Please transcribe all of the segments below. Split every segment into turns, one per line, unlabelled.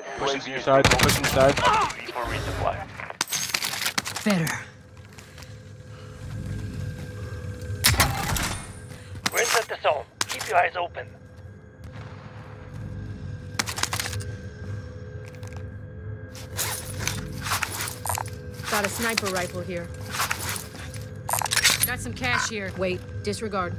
Be.
Pushing
UAV
your
is
side,
being
pushing side.
ready for resupply.
Better.
We're inside the zone. Keep your eyes open.
Got a sniper rifle here. Got some cash here. Wait, disregard.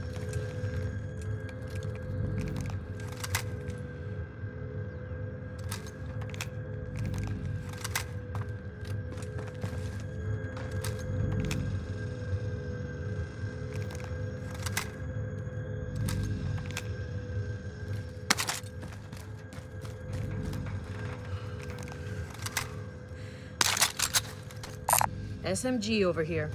SMG over here.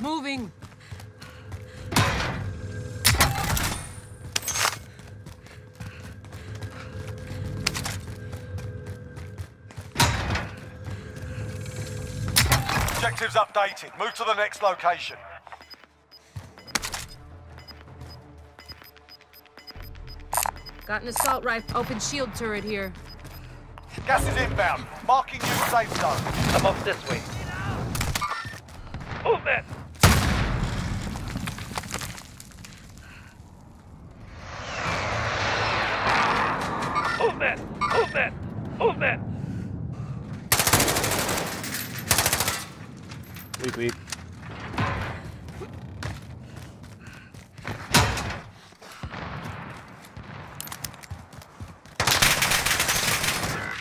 Moving.
Objectives updated. Move to the next location.
Got an assault rifle. Open shield turret here.
Gas is inbound. Marking new safe zone.
I'm off this way. Movement! Movement! Movement! Movement!
Lead, lead.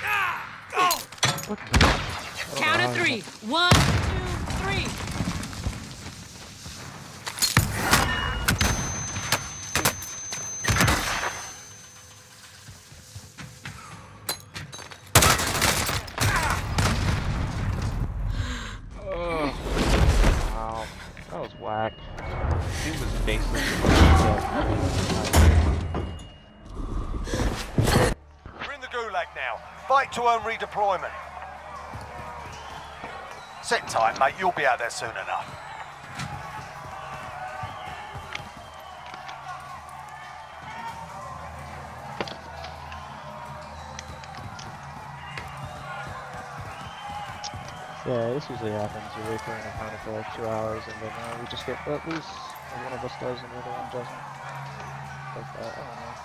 Ah, Count of three. One, two, three.
Wow. That was whack. Was basically
We're in the gulag now. Fight to earn redeployment. Sit tight, mate. You'll be out there soon enough.
Yeah, this usually happens. You wait for an opponent for like two hours and then uh, we just get at least one of us does and the other one doesn't. Like that, I don't know.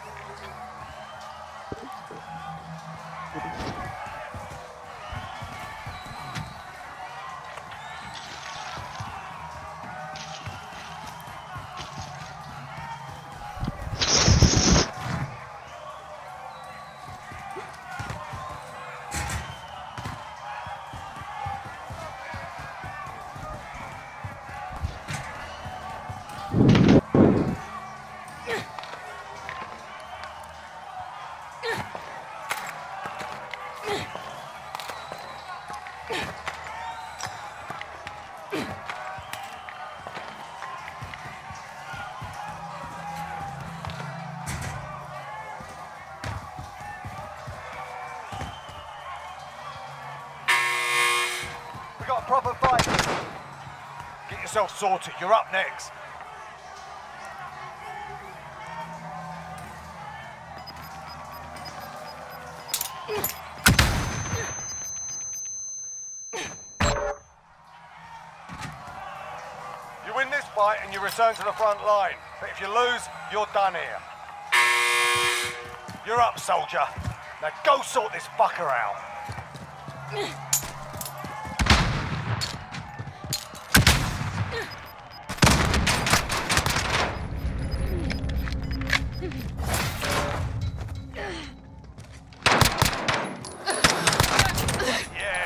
Yourself sorted. You're up next. You win this fight. and you return to the front line. But if you lose, you're done here. You're up, soldier. Now go sort this fucker out.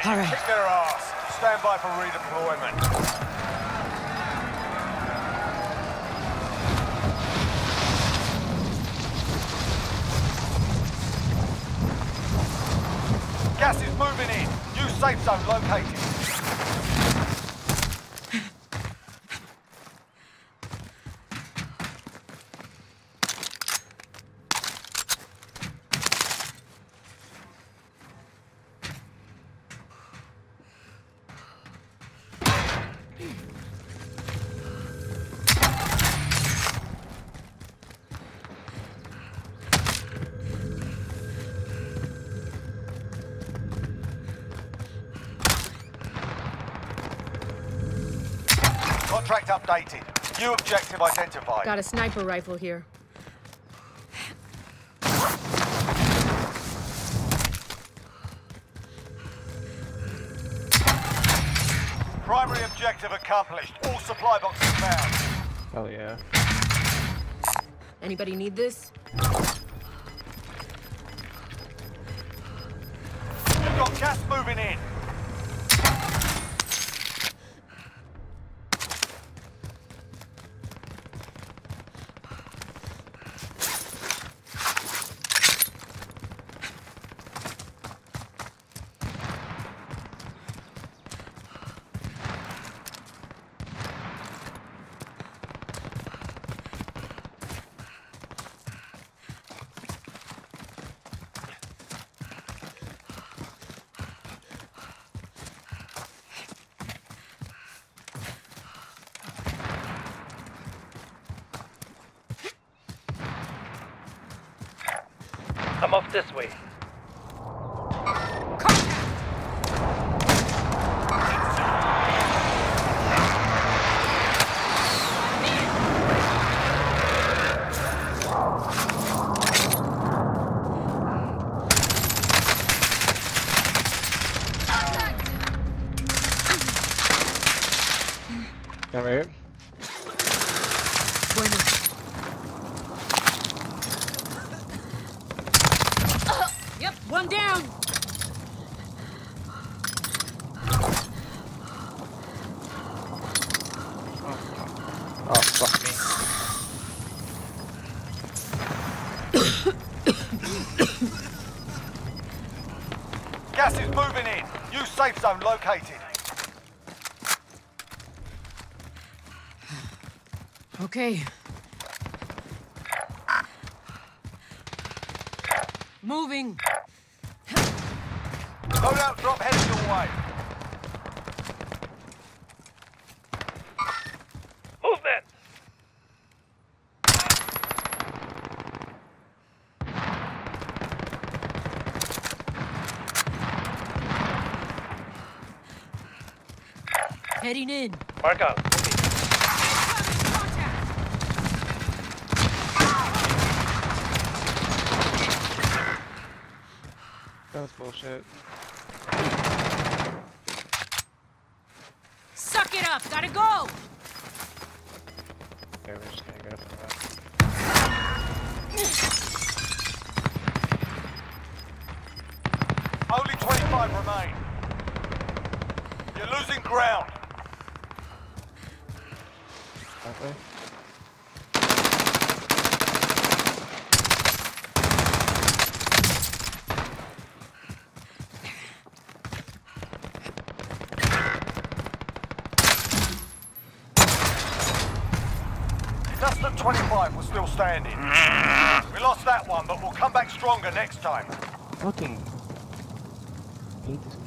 All right.
kick their ass. Stand by for redeployment. Gas is moving in. New safe zone located. Contract updated. New objective identified.
Got a sniper rifle here.
Primary objective accomplished. All supply boxes found.
Hell yeah.
Anybody need this?
You've got gas moving in.
I'm off this way.
Come here.
Bueno. Yep, one down.
Oh, fuck me.
Gas is moving in. New safe zone located.
Okay. Moving.
Loadout drop heading your way.
Heading in.
Mark out.
That was bullshit.
Suck it up. Gotta go.
Okay, we're just gonna get up and run.
Only 25 remain. You're losing ground.
That way.
Contestant 25 was still standing. We lost that one, but we'll come back stronger next time.
Fucking hate this